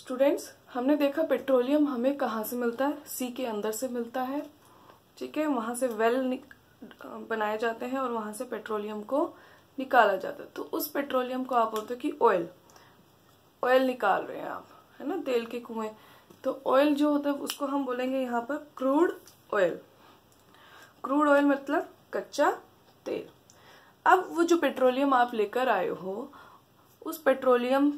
Students हमने देखा petroleum हमें कहाँ से मिलता है? सी के अंदर से मिलता है। ठीक है? वहाँ से वेल बनाए जाते हैं और वहाँ से पेट्रोलियम को निकाला जाता है। तो उस पेट्रोलियम को आप बोलते हो कि ऑयल ऑयल निकाल रहे हैं आप, है ना? तेल के कुएँ। तो ऑयल जो होता है, उसको हम बोलेंगे यहाँ पर क्रूड ऑयल क्रूड ऑयल मतलब कच्चा तेल। अब वो जो पेट्रोलियम आप लेकर आए हो, उस पेट्रोलियम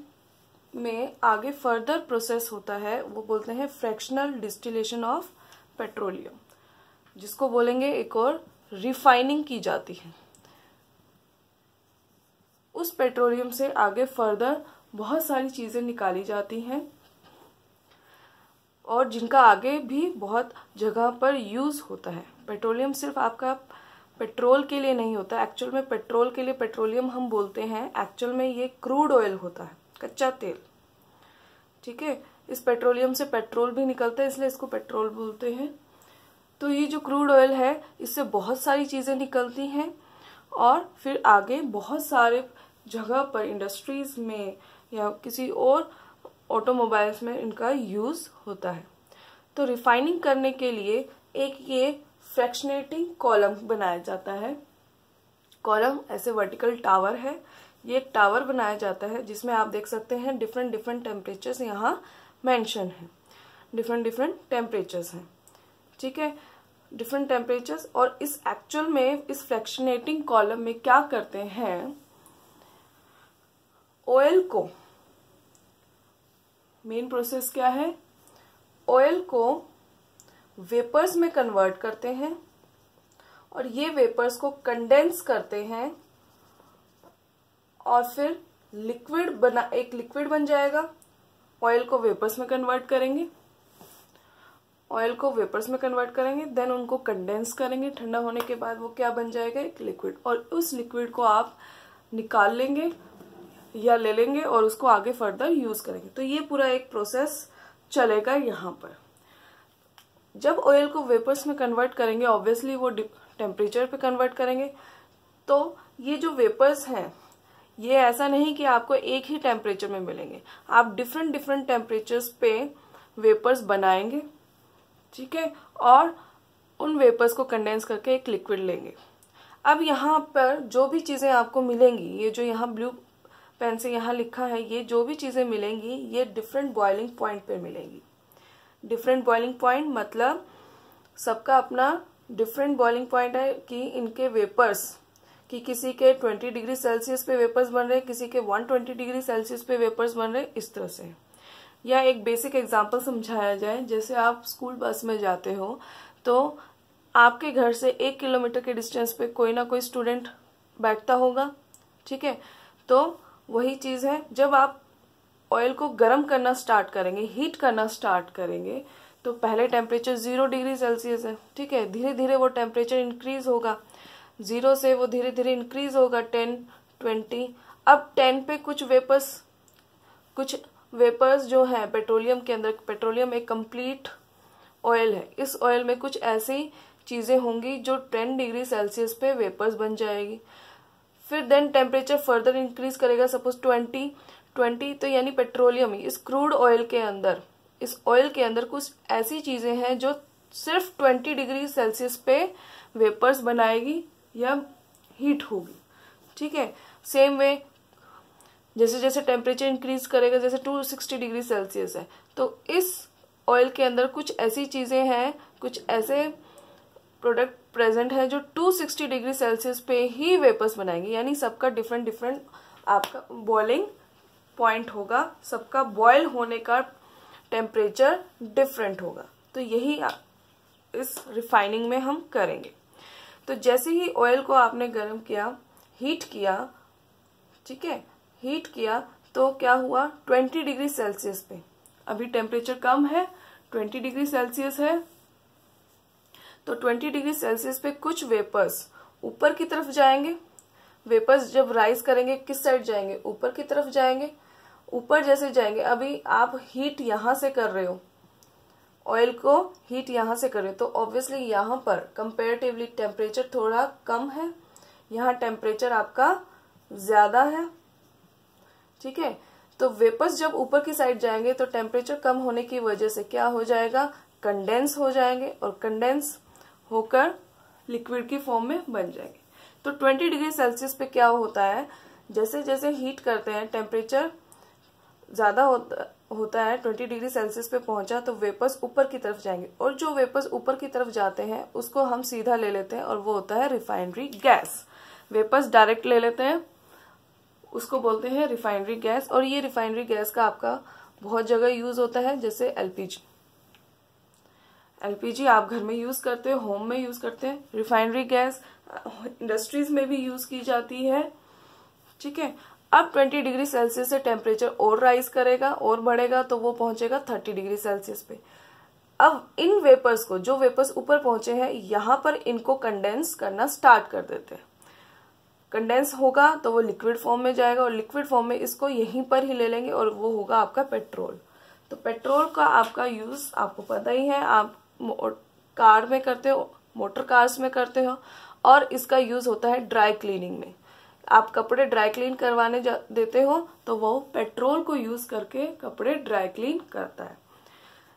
में आगे फर्दर प्रोसेस होता है, वो बोलते हैं फ्रैक्शनल डिस्टिलेशन ऑफ़ पेट्रोलियम जिसको बोलेंगे एक और रिफाइनिंग की जाती है। उस पेट्रोलियम से आगे फर्दर बहुत सारी चीज़ें निकाली जाती हैं, और जिनका आगे भी बहुत जगह पर यूज़ होता है। पेट्रोलियम सिर्फ़ आपका पेट्रोल के लिए नहीं होता एक्चुअल में पेट्रोल के लिए पेट्रोलियम हम बोलते हैं एक्चुअल में ये क्रूड ऑयल होता है। कच्चा तेल। ठीक है? इस पेट्रोलियम से पेट्रोल भी निकलता है, इसलिए इसको पेट्रोल बोलते हैं। तो ये जो क्रूड ऑयल है, इससे बहुत सारी चीज़ें निकलती हैं और फिर आगे बहुत सारे जगह पर इंडस्ट्रीज़ में या किसी और ऑटोमोबाइल्स में इनका यूज़ होता है। तो रिफाइनिंग करने के लिए एक ये फ्रैक्शनेटिंग कॉलम बनाया जाता है। कॉलम ऐसे वर्टिकल टावर है ये एक टावर बनाया जाता है, जिसमें आप देख सकते हैं डिफरेंट डिफरेंट टेम्परेचर्स यहाँ मेंशन है। डिफरेंट डिफरेंट टेम्परेचर्स हैं। ठीक है? डिफरेंट टेम्परेचर्स और इस एक्चुअल में, इस फ्रैक्शनेटिंग कॉलम में क्या करते हैं? ऑयल को मेन प्रोसेस क्या है? ऑयल को वेपर्स में कन्वर्ट करते हैं और ये वेपर्स को कंडेंस करते हैं और फिर लिक्विड बना, एक लिक्विड बन जाएगा। ऑयल को वेपर्स में कन्वर्ट करेंगे। ऑयल को वेपर्स में कन्वर्ट करेंगे देन उनको कंडेंस करेंगे। ठंडा होने के बाद वो क्या बन जाएगा? एक लिक्विड और उस लिक्विड को आप निकाल लेंगे या ले लेंगे और उसको आगे फर्दर यूज़ करेंगे। तो ये पूरा एक प्रोसेस चलेगा यहाँ पर। जब ऑयल को वेपर्स में कन्वर्ट करेंगे ऑब्वियसली वो टेम्परेचर पे कन्वर्ट करेंगे। तो ये जो वेपर्स हैं ये ऐसा नहीं कि आपको एक ही टेम्परेचर में मिलेंगे। आप डिफरेंट डिफरेंट टेम्परेचर्स पे वेपर्स बनाएँगे, ठीक है? और उन वेपर्स को कंडेंस करके एक लिक्विड लेंगे। अब यहाँ पर जो भी चीज़ें आपको मिलेंगी, ये जो यहाँ ब्लू पेन से यहाँ लिखा है, ये जो भी चीज़ें मिलेंगी, ये डिफरेंट बॉइलिंग पॉइंट पे मिलेंगी। डिफरेंट बॉइलिंग पॉइंट मतलब सबका अपना डिफरेंट बॉइलिंग पॉइंट है कि इनके वेपर्स कि किसी के 20 डिग्री सेल्सियस पे वेपर्स बन रहे हैं, किसी के 120 डिग्री सेल्सियस पे वेपर्स बन रहे हैं, इस तरह से। या एक बेसिक एग्जांपल समझाया जाए, जैसे आप स्कूल बस में जाते हो तो आपके घर से एक किलोमीटर के डिस्टेंस पे कोई ना कोई स्टूडेंट बैठता होगा, ठीक है? तो वही चीज़ है, जब आप ऑयल को गर्म करना स्टार्ट करेंगे हीट करना स्टार्ट करेंगे तो पहले टेम्परेचर ज़ीरो डिग्री सेल्सियस है, ठीक है? धीरे धीरे वो टेम्परेचर इंक्रीज होगा। ज़ीरो से वो धीरे धीरे इंक्रीज होगा टेन ट्वेंटी अब टेन पे कुछ वेपर्स कुछ वेपर्स जो है पेट्रोलियम के अंदर पेट्रोलियम एक कंप्लीट ऑयल है। इस ऑयल में कुछ ऐसी चीज़ें होंगी जो टेन डिग्री सेल्सियस पे वेपर्स बन जाएगी। फिर देन टेम्परेचर फर्दर इंक्रीज करेगा सपोज़ ट्वेंटी ट्वेंटी तो यानी पेट्रोलियम इस क्रूड ऑयल के अंदर, इस ऑयल के अंदर कुछ ऐसी चीज़ें हैं जो सिर्फ़ ट्वेंटी डिग्री सेल्सियस पे वेपर्स बनाएगी। या हीट होगी। ठीक है? सेम वे जैसे जैसे टेम्परेचर इंक्रीज करेगा, जैसे 260 डिग्री सेल्सियस है तो इस ऑयल के अंदर कुछ ऐसी चीज़ें हैं, कुछ ऐसे प्रोडक्ट प्रेजेंट है जो 260 डिग्री सेल्सियस पे ही वेपर्स बनाएँगे। यानी सबका डिफरेंट डिफरेंट आपका बॉइलिंग पॉइंट होगा, सबका बॉयल होने का टेम्परेचर डिफरेंट होगा। तो यही इस रिफाइनिंग में हम करेंगे। तो जैसे ही ऑयल को आपने गर्म किया हीट किया, ठीक है हीट किया तो क्या हुआ? 20 डिग्री सेल्सियस पे। अभी टेम्परेचर कम है 20 डिग्री सेल्सियस है। तो 20 डिग्री सेल्सियस पे कुछ वेपर्स ऊपर की तरफ़ जाएँगे। वेपर्स जब राइज करेंगे, किस साइड जाएँगे? ऊपर की तरफ़ जाएँगे। ऊपर जैसे जाएँगे। अभी आप हीट यहाँ से कर रहे हो। ऑयल को हीट यहाँ से करें। तो ऑब्वियसली यहाँ पर कंपेरेटिवली टेम्परेचर थोड़ा कम है। यहाँ टेम्परेचर आपका ज़्यादा है। ठीक है? तो वेपर्स जब ऊपर की साइड जाएँगे तो टेम्परेचर कम होने की वजह से क्या हो जाएगा? कंडेंस हो जाएँगे और कंडेंस होकर लिक्विड की फॉर्म में बन जाएँगे। तो 20 डिग्री सेल्सियस पे क्या होता है? जैसे जैसे हीट करते हैं टेम्परेचर ज़्यादा होता होता है 20 डिग्री सेल्सियस पे पहुँचा तो वेपर्स ऊपर की तरफ़ जाएँगे। और जो वेपर्स ऊपर की तरफ़ जाते हैं, उसको हम सीधा ले लेते हैं और वो होता है रिफाइनरी गैस। वेपर्स डायरेक्ट ले लेते हैं, उसको बोलते हैं रिफाइनरी गैस। और ये रिफाइनरी गैस का आपका बहुत जगह यूज़ होता है, जैसे एलपीजी। एलपीजी आप घर में यूज़ करते हो, होम में यूज़ करते हैं। रिफाइनरी गैस इंडस्ट्रीज़ में भी यूज़ की जाती है। ठीक है? अब 20 डिग्री सेल्सियस से टेम्परेचर और राइज करेगा और बढ़ेगा तो वो पहुंचेगा 30 डिग्री सेल्सियस पे। अब इन वेपर्स को, जो वेपर्स ऊपर पहुँचे हैं, यहाँ पर इनको कंडेंस करना स्टार्ट कर देते हैं। कंडेंस होगा तो वो लिक्विड फॉर्म में जाएगा और लिक्विड फॉर्म में इसको यहीं पर ही ले लेंगे और वो होगा आपका पेट्रोल। तो पेट्रोल का आपका यूज़, आपको पता ही है, आप कार में करते हो, मोटर कार्स में करते हो और इसका यूज़ होता है ड्राई क्लीनिंग में। आप कपड़े ड्राई क्लीन करवाने देते हो तो वो पेट्रोल को यूज़ करके कपड़े ड्राई क्लीन करता है।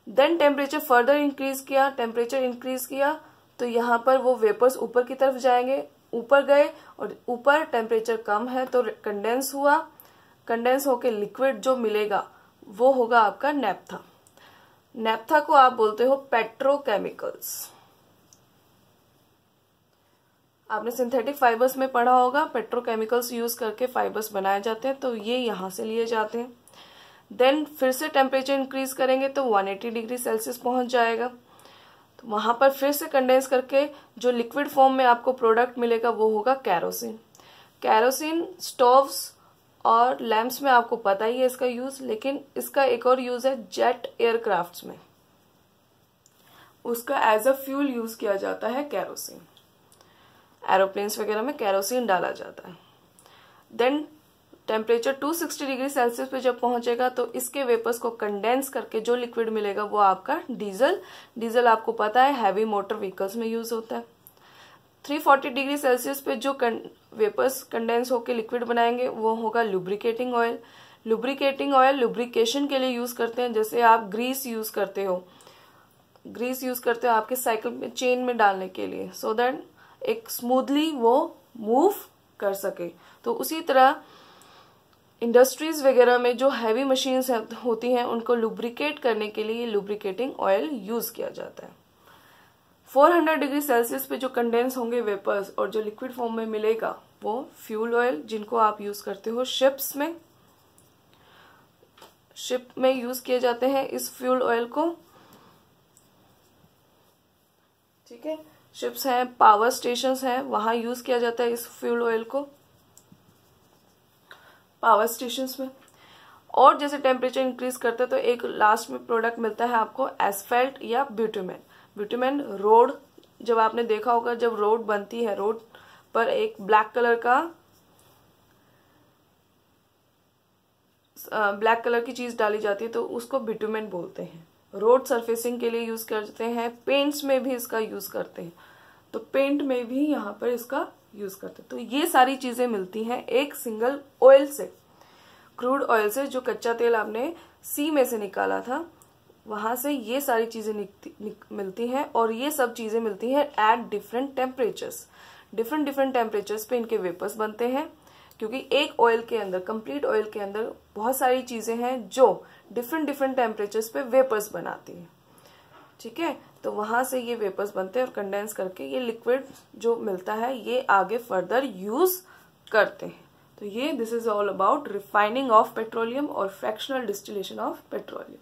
देन टेम्परेचर फर्दर इंक्रीज किया टेम्परेचर इंक्रीज किया तो यहाँ पर वो वेपर्स ऊपर की तरफ़ जाएँगे, ऊपर गए और ऊपर टेम्परेचर कम है तो कंडेंस हुआ। कंडेंस होके लिक्विड जो मिलेगा, वो होगा आपका नेपथा नेपथा को आप बोलते हो पेट्रोकेमिकल्स आपने सिंथेटिक फाइबर्स में पढ़ा होगा पेट्रोकेमिकल्स यूज़ करके फाइबर्स बनाए जाते हैं तो ये यहाँ से लिए जाते हैं। देन फिर से टेम्परेचर इंक्रीज करेंगे तो 180 डिग्री सेल्सियस पहुँच जाएगा। तो वहाँ पर फिर से कंडेंस करके जो लिक्विड फॉर्म में आपको प्रोडक्ट मिलेगा, वो होगा कैरोसिन कैरोसिन स्टोव्स और लैम्प्स में आपको पता ही है इसका यूज़ लेकिन इसका एक और यूज़ है जेट एयरक्राफ्ट में। उसका एज अ फ्यूल यूज़ किया जाता है कैरोसिन एरोप्लेन्स वगैरह में कैरोसिन डाला जाता है। देन टेम्परेचर 260 डिग्री सेल्सियस पे जब पहुंचेगा तो इसके वेपर्स को कंडेंस करके जो लिक्विड मिलेगा, वो आपका डीजल डीजल आपको पता है हैवी मोटर व्हीकल्स में यूज़ होता है। 340 डिग्री सेल्सियस पे जो वेपर्स कंडेंस होकर लिक्विड बनाएँगे, वो होगा lubricating oil lubricating oil lubrication के लिए यूज़ करते हैं, जैसे आप ग्रीस यूज़ करते हो। ग्रीस यूज़ करते हो आपके साइकिल में चेन में डालने के लिए। सो so देट एक स्मूथली वो मूव कर सके। तो उसी तरह इंडस्ट्रीज़ वगैरह में जो हैवी मशीन्स होती हैं, उनको लुब्रिकेट करने के लिए लुब्रिकेटिंग ऑयल यूज़ किया जाता है। 400 डिग्री सेल्सियस पे जो कंडेंस होंगे वेपर्स और जो लिक्विड फॉर्म में मिलेगा, वो फ्यूल ऑयल जिनको आप यूज़ करते हो शिप्स में। शिप में यूज़ किए जाते हैं इस फ्यूल ऑयल को। ठीक है? शिप्स हैं पावर स्टेशन हैं, वहाँ यूज़ किया जाता है इस फ्यूल ऑयल को पावर स्टेशन में। और जैसे टेम्परेचर इंक्रीज करते हैं तो एक लास्ट में प्रोडक्ट मिलता है आपको एसफेल्ट या ब्यूटीमेन ब्यूटीमेन रोड जब आपने देखा होगा, जब रोड बनती है रोड पर एक ब्लैक कलर का ब्लैक कलर की चीज़ डाली जाती है तो उसको बिटुमेन बोलते हैं। रोड सरफेसिंग के लिए यूज़ करते हैं पेंट्स में भी इसका यूज़ करते हैं। तो पेंट में भी यहाँ पर इसका यूज़ करते हैं। तो ये सारी चीज़ें मिलती हैं एक सिंगल ऑयल से। क्रूड ऑयल से जो कच्चा तेल आपने सी में से निकाला था, वहाँ से ये सारी चीज़ें मिलती हैं और ये सब चीज़ें मिलती हैं at different temperatures different different temperatures पे इनके वेपर्स बनते हैं, क्योंकि एक ऑयल के अंदर कंप्लीट ऑयल के अंदर बहुत सारी चीज़ें हैं जो डिफरेंट डिफरेंट टेम्परेचर्स पे वेपर्स बनाती हैं। ठीक है? तो वहाँ से ये वेपर्स बनते हैं और कंडेंस करके ये लिक्विड जो मिलता है, ये आगे फर्दर यूज़ करते हैं। तो ये this is all about refining of petroleum और फ्रैक्शनल डिस्टिलेशन ऑफ़ पेट्रोलियम